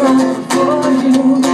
desire for you.